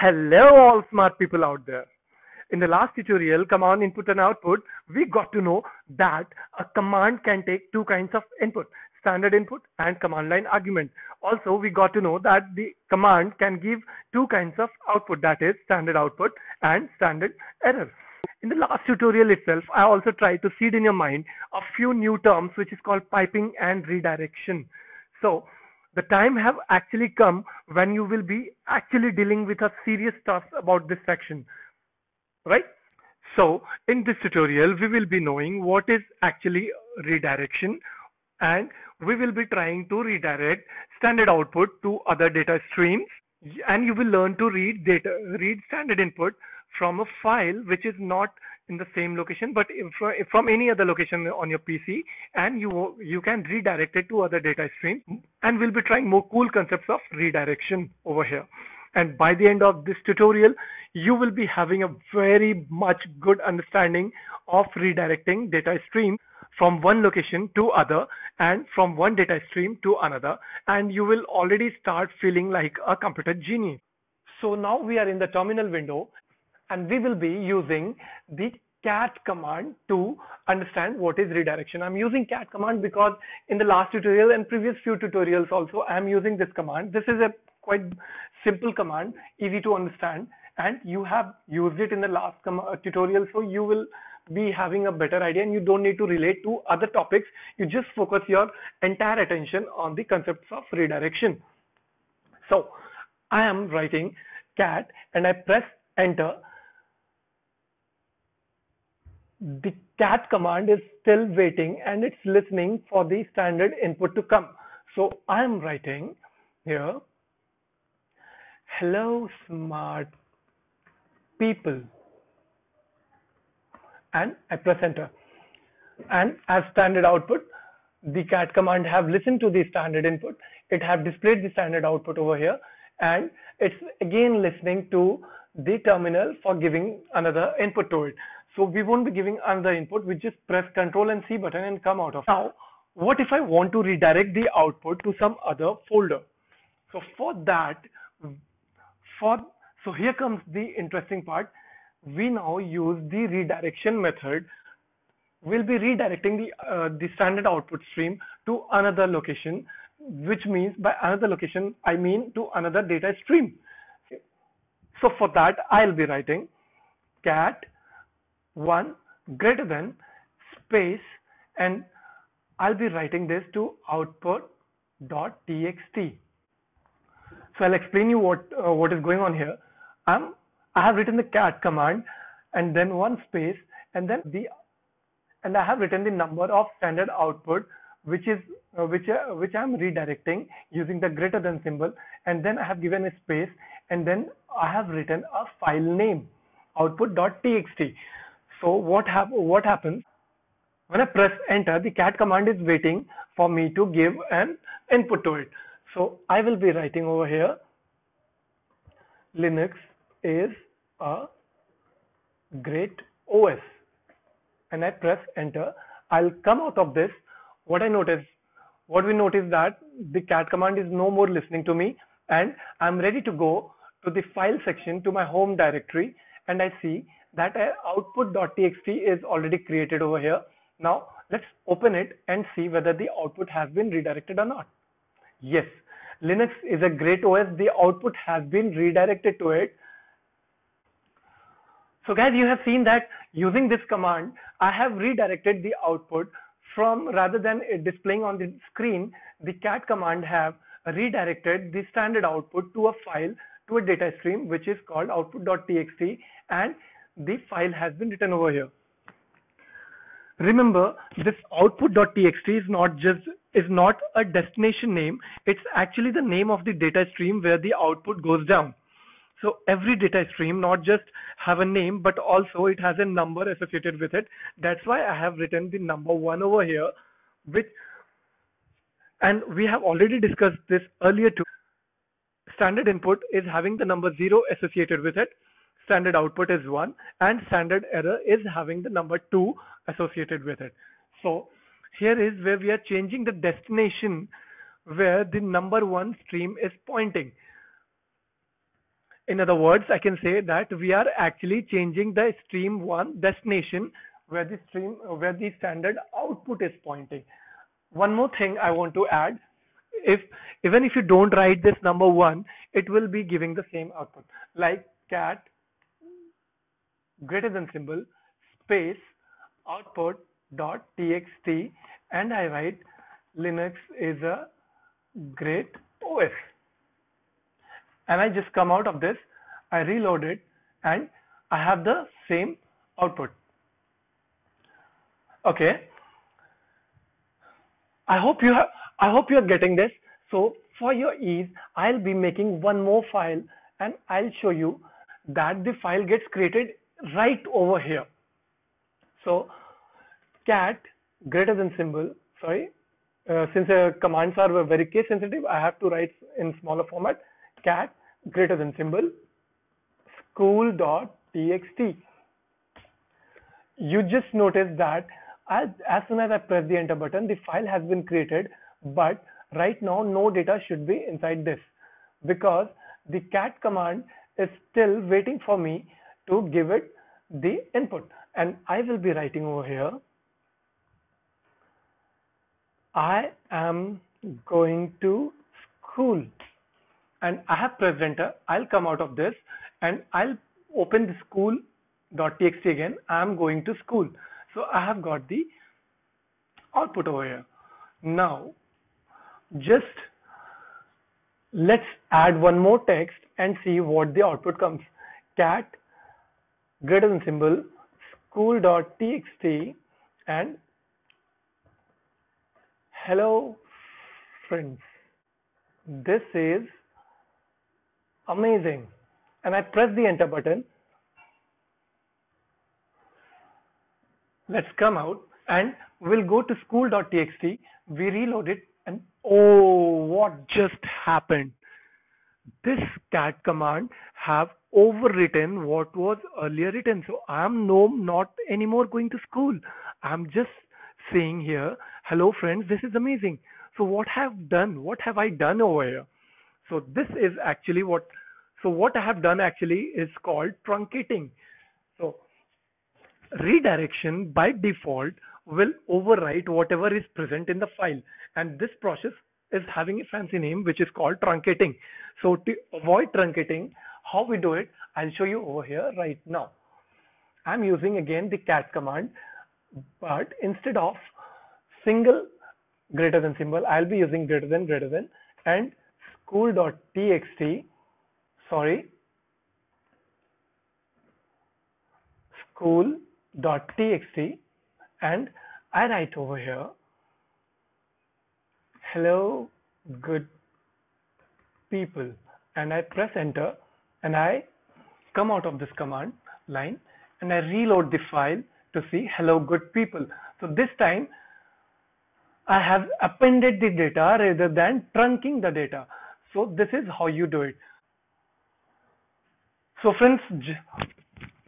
Hello all smart people out there. In the last tutorial, command input and output, we got to know that a command can take two kinds of input, standard input and command line argument. Also, we got to know that the command can give two kinds of output, that is standard output and standard error. In the last tutorial itself, I also tried to seed in your mind a few new terms which is called piping and redirection. So the time have actually come when you will be actually dealing with a serious stuff about this section right? So in this tutorial we will be knowing what is actually redirection and we will be trying to redirect standard output to other data streams. And you will learn to read data read standard input from a file which is not in the same location but uh, if, from any other location on your PC and you you can redirect it to other data streams and we'll be trying more cool concepts of redirection over here. And by the end of this tutorial you will be having a very much good understanding of redirecting data stream from one location to other and from one data stream to another and you will already start feeling like a computer genie. So now we are in the terminal window and we will be using the cat command to understand what is redirection. I'm using cat command because in the last tutorial and previous few tutorials also I'm using this command. This is a quite simple command, easy to understand and you have used it in the last uh, tutorial so you will be having a better idea and you don't need to relate to other topics. You just focus your entire attention on the concepts of redirection. So I am writing cat and I press enter the cat command is still waiting and it's listening for the standard input to come. So I'm writing here, hello smart people and I press enter. And as standard output, the cat command have listened to the standard input. It have displayed the standard output over here and it's again listening to the terminal for giving another input to it. So we won't be giving another input. We just press Control and C button and come out of. Now, what if I want to redirect the output to some other folder? So for that, for so here comes the interesting part. We now use the redirection method. We'll be redirecting the uh, the standard output stream to another location, which means by another location I mean to another data stream. So for that I'll be writing cat 1 greater than space and I'll be writing this to output.txt. So I'll explain you what uh, what is going on here. I'm I have written the cat command and then one space and then the and I have written the number of standard output which is uh, which uh, which I'm redirecting using the greater than symbol and then I have given a space and then I have written a file name output.txt. So what, hap what happens when I press enter, the cat command is waiting for me to give an input to it. So I will be writing over here, Linux is a great OS. And I press enter. I'll come out of this. What I notice, what we notice that the cat command is no more listening to me and I'm ready to go to the file section to my home directory and I see that uh, output.txt is already created over here. Now let's open it and see whether the output has been redirected or not. Yes, Linux is a great OS. The output has been redirected to it. So guys, you have seen that using this command, I have redirected the output from rather than displaying on the screen, the cat command have redirected the standard output to a file to a data stream which is called output.txt and the file has been written over here. Remember, this output.txt is not just is not a destination name. It's actually the name of the data stream where the output goes down. So every data stream not just have a name, but also it has a number associated with it. That's why I have written the number one over here, which, and we have already discussed this earlier too. Standard input is having the number zero associated with it standard output is 1 and standard error is having the number 2 associated with it. So here is where we are changing the destination where the number one stream is pointing. in other words, I can say that we are actually changing the stream one destination where the stream where the standard output is pointing. One more thing I want to add, if even if you don't write this number one, it will be giving the same output. Like cat greater than symbol space output dot txt and I write Linux is a great OS and I just come out of this I reload it and I have the same output. Okay. I hope you have I hope you are getting this. So for your ease I'll be making one more file and I'll show you that the file gets created right over here. So cat greater than symbol sorry uh, since uh, commands are very case sensitive I have to write in smaller format cat greater than symbol school.txt you just notice that as, as soon as I press the enter button the file has been created but right now no data should be inside this because the cat command is still waiting for me to give it the input and I will be writing over here I am going to school and I have pressed enter. I'll come out of this and I'll open the school.txt again. I'm going to school. So I have got the output over here. Now just let's add one more text and see what the output comes. Cat greater than symbol school.txt and hello friends. This is amazing. And I press the enter button. Let's come out and we'll go to school.txt we reload it and oh what just happened? This cat command have overwritten what was earlier written so i'm no not anymore going to school i'm just saying here hello friends this is amazing so what have done what have i done over here so this is actually what, so what I have done actually is called truncating. So redirection by default will overwrite whatever is present in the file. And this process is having a fancy name, which is called truncating. So to avoid truncating, how we do it, I'll show you over here right now. I'm using again the cat command, but instead of single greater than symbol, I'll be using greater than greater than and school.txt sorry school.txt and I write over here hello good people and I press enter and I come out of this command line and I reload the file to see hello good people so this time I have appended the data rather than trunking the data so this is how you do it. So friends,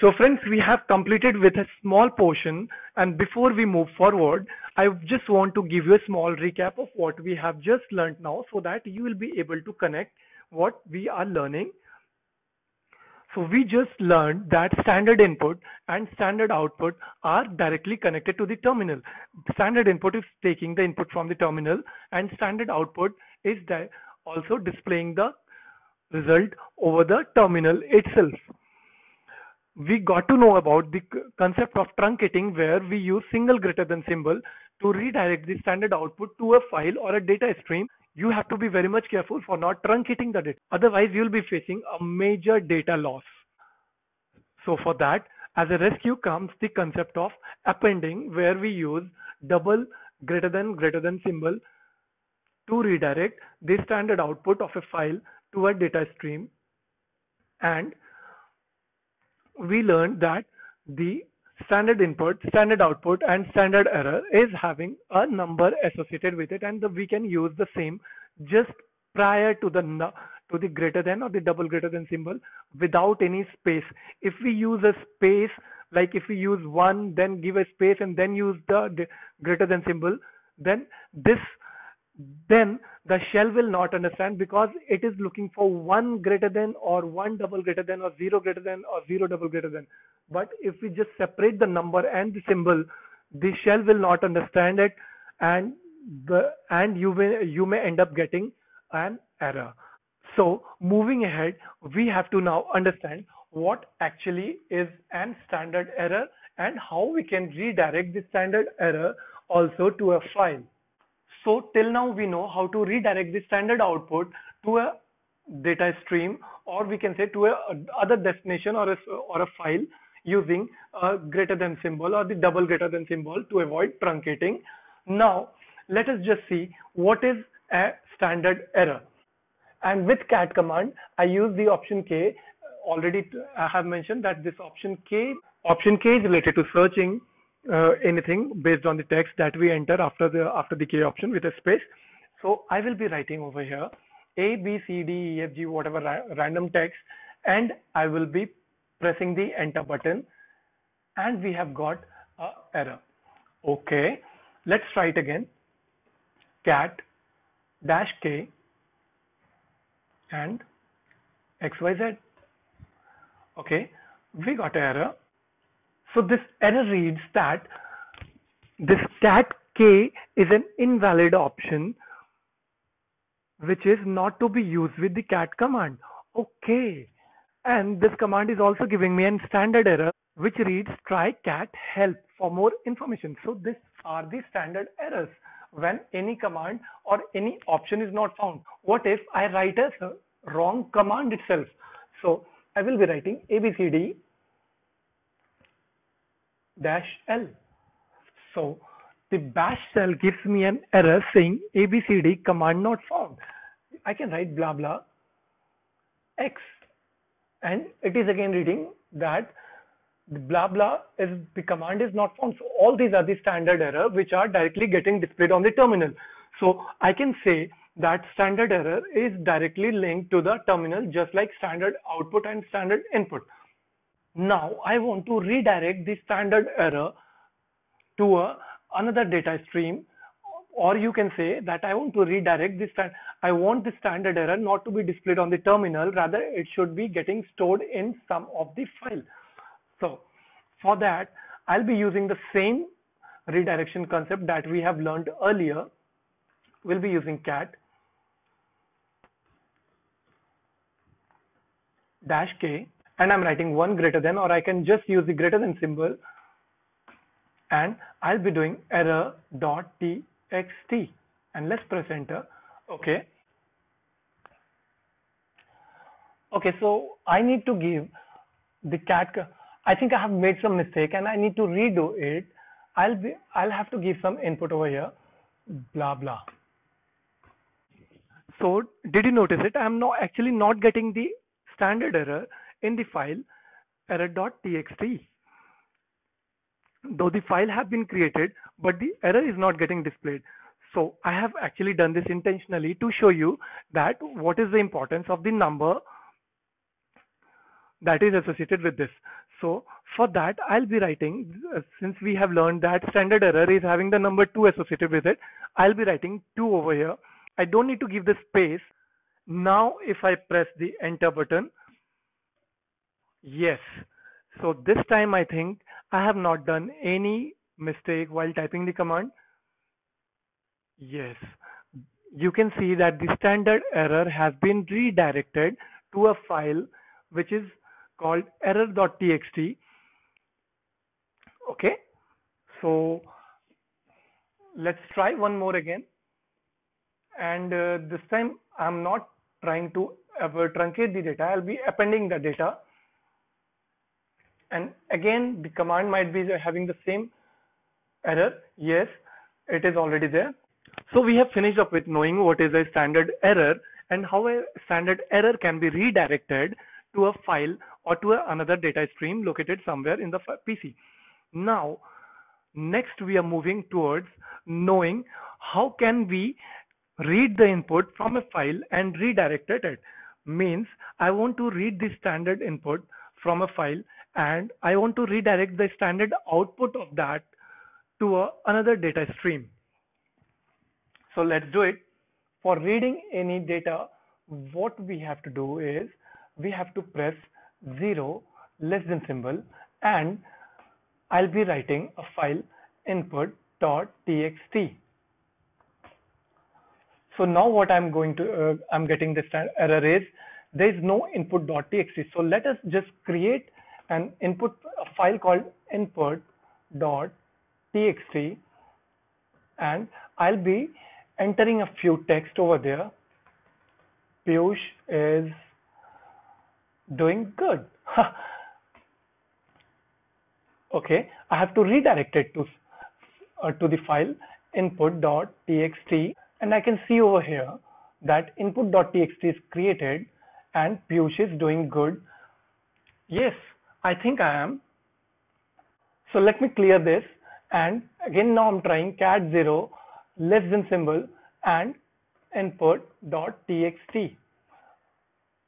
so friends, we have completed with a small portion and before we move forward, I just want to give you a small recap of what we have just learned now so that you will be able to connect what we are learning. So we just learned that standard input and standard output are directly connected to the terminal. Standard input is taking the input from the terminal and standard output is also displaying the result over the terminal itself. We got to know about the concept of truncating where we use single greater than symbol to redirect the standard output to a file or a data stream. You have to be very much careful for not truncating the data. Otherwise, you'll be facing a major data loss. So for that, as a rescue comes the concept of appending where we use double greater than greater than symbol to redirect the standard output of a file to a data stream and we learned that the standard input, standard output and standard error is having a number associated with it and the, we can use the same just prior to the to the greater than or the double greater than symbol without any space. If we use a space like if we use one then give a space and then use the, the greater than symbol then this then the shell will not understand because it is looking for one greater than or one double greater than or zero greater than or zero double greater than. But if we just separate the number and the symbol, the shell will not understand it and the and you may you may end up getting an error. So moving ahead, we have to now understand what actually is an standard error and how we can redirect the standard error also to a file. So till now we know how to redirect the standard output to a data stream or we can say to a other destination or a, or a file using a greater than symbol or the double greater than symbol to avoid truncating. Now let us just see what is a standard error. And with cat command, I use the option K. Already I have mentioned that this option K, option K is related to searching uh, anything based on the text that we enter after the after the K option with a space. So I will be writing over here A, B, C, D, E, F, G, whatever ra random text, and I will be pressing the enter button, and we have got a error. Okay, let's try it again. Cat dash K and XYZ. Okay, we got an error so this error reads that this cat k is an invalid option which is not to be used with the cat command. Okay. And this command is also giving me a standard error which reads try cat help for more information. So these are the standard errors when any command or any option is not found. What if I write a wrong command itself? So I will be writing ABCD dash L. So the bash shell gives me an error saying ABCD command not found. I can write blah blah X and it is again reading that blah blah is the command is not found. So all these are the standard error which are directly getting displayed on the terminal. So I can say that standard error is directly linked to the terminal just like standard output and standard input. Now I want to redirect the standard error to a, another data stream or you can say that I want to redirect this I want the standard error not to be displayed on the terminal rather it should be getting stored in some of the file. So for that I'll be using the same redirection concept that we have learned earlier. We'll be using cat dash k and I'm writing 1 greater than or I can just use the greater than symbol and I'll be doing error dot txt and let's press enter okay okay so I need to give the cat I think I have made some mistake and I need to redo it I'll be I'll have to give some input over here blah blah so did you notice it I'm not actually not getting the standard error in the file error.txt. Though the file have been created, but the error is not getting displayed. So I have actually done this intentionally to show you that what is the importance of the number that is associated with this. So for that, I'll be writing, uh, since we have learned that standard error is having the number 2 associated with it, I'll be writing 2 over here. I don't need to give the space. Now if I press the enter button, Yes. So this time I think I have not done any mistake while typing the command. Yes. You can see that the standard error has been redirected to a file which is called error.txt. Okay. So let's try one more again. And uh, this time I'm not trying to ever truncate the data. I'll be appending the data and again the command might be having the same error yes it is already there so we have finished up with knowing what is a standard error and how a standard error can be redirected to a file or to another data stream located somewhere in the PC. Now, next we are moving towards knowing how can we read the input from a file and redirect it. Means I want to read the standard input from a file and I want to redirect the standard output of that to a, another data stream. So let's do it. For reading any data, what we have to do is we have to press 0 less than symbol and I'll be writing a file input.txt. So now what I'm going to, uh, I'm getting this error is there is no input.txt. So let us just create an input a file called input.txt and I'll be entering a few text over there. Piyush is doing good. okay, I have to redirect it to uh, to the file input.txt and I can see over here that input.txt is created and Piyush is doing good. Yes, I think I am. So let me clear this and again now I'm trying cat 0 less than symbol and input.txt.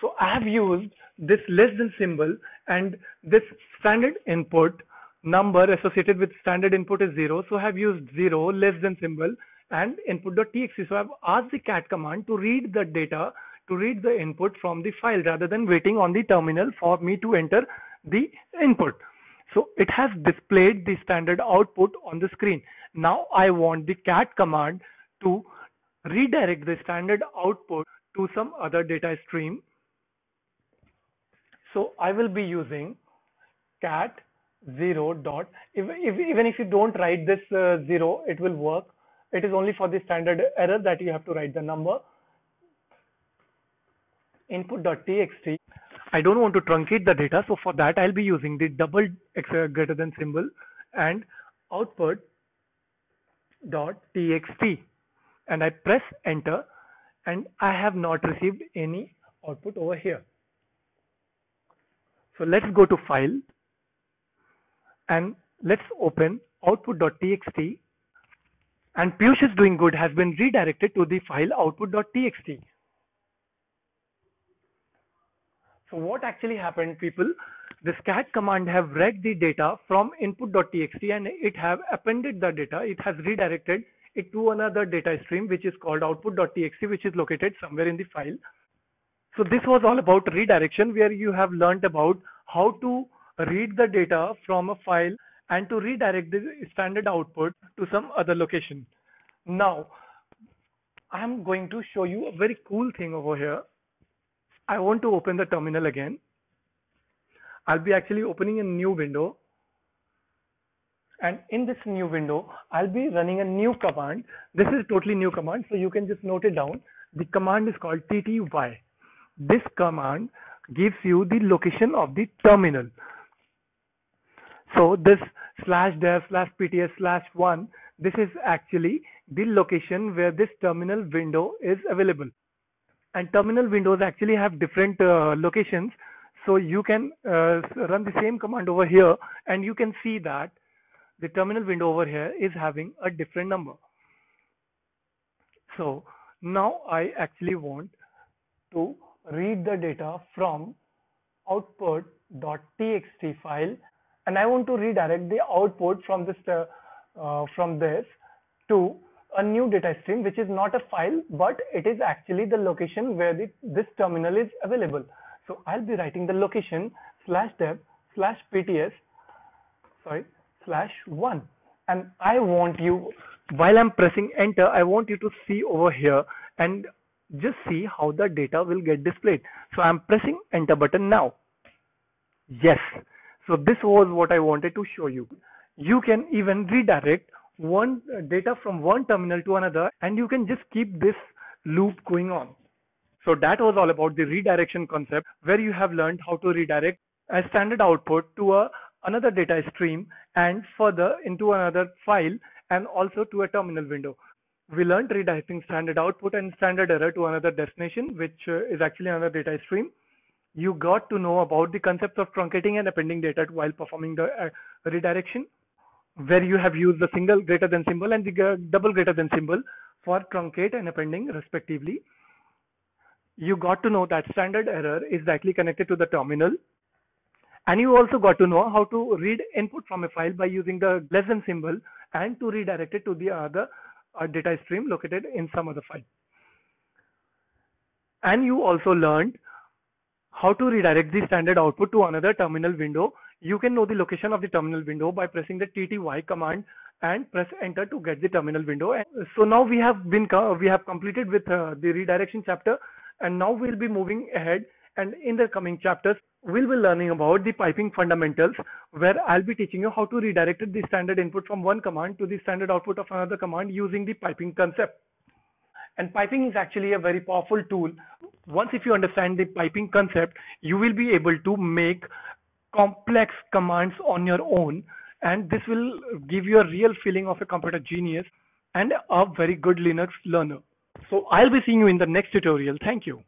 So I have used this less than symbol and this standard input number associated with standard input is 0. So I have used 0 less than symbol and input.txt. So I've asked the cat command to read the data, to read the input from the file rather than waiting on the terminal for me to enter the input. So it has displayed the standard output on the screen. Now I want the cat command to redirect the standard output to some other data stream. So I will be using cat zero dot if, if, even if you don't write this uh, zero it will work. It is only for the standard error that you have to write the number. Input.txt I don't want to truncate the data so for that I'll be using the double uh, greater than symbol and output dot txt. And I press enter and I have not received any output over here so let's go to file and let's open output.txt and Piyush is doing good has been redirected to the file output.txt. So what actually happened people? This cat command have read the data from input.txt and it have appended the data. It has redirected it to another data stream which is called output.txt which is located somewhere in the file. So this was all about redirection where you have learned about how to read the data from a file and to redirect the standard output to some other location. Now, I'm going to show you a very cool thing over here. I want to open the terminal again. I'll be actually opening a new window. And in this new window, I'll be running a new command. This is totally new command, so you can just note it down. The command is called tty. This command gives you the location of the terminal. So this slash dev slash pts slash one, this is actually the location where this terminal window is available. And terminal windows actually have different uh, locations. So you can uh, run the same command over here and you can see that the terminal window over here is having a different number. So now I actually want to read the data from output.txt file and I want to redirect the output from this uh, from this to a new data stream which is not a file but it is actually the location where the, this terminal is available. So I'll be writing the location slash dev slash pts sorry slash one and I want you while I'm pressing enter I want you to see over here and just see how the data will get displayed. So I'm pressing enter button now. Yes, so this was what I wanted to show you. You can even redirect one data from one terminal to another and you can just keep this loop going on. So that was all about the redirection concept where you have learned how to redirect a standard output to a another data stream and further into another file and also to a terminal window. We learned redirecting standard output and standard error to another destination, which uh, is actually another data stream you got to know about the concepts of truncating and appending data while performing the uh, redirection, where you have used the single greater than symbol and the uh, double greater than symbol for truncate and appending respectively. You got to know that standard error is directly connected to the terminal. And you also got to know how to read input from a file by using the less than symbol and to redirect it to the other a data stream located in some other file. And you also learned how to redirect the standard output to another terminal window. You can know the location of the terminal window by pressing the TTY command and press enter to get the terminal window. So now we have been we have completed with uh, the redirection chapter and now we'll be moving ahead and in the coming chapters we'll be learning about the piping fundamentals where I'll be teaching you how to redirect the standard input from one command to the standard output of another command using the piping concept. And piping is actually a very powerful tool. Once if you understand the piping concept, you will be able to make complex commands on your own and this will give you a real feeling of a computer genius and a very good Linux learner. So I'll be seeing you in the next tutorial. Thank you.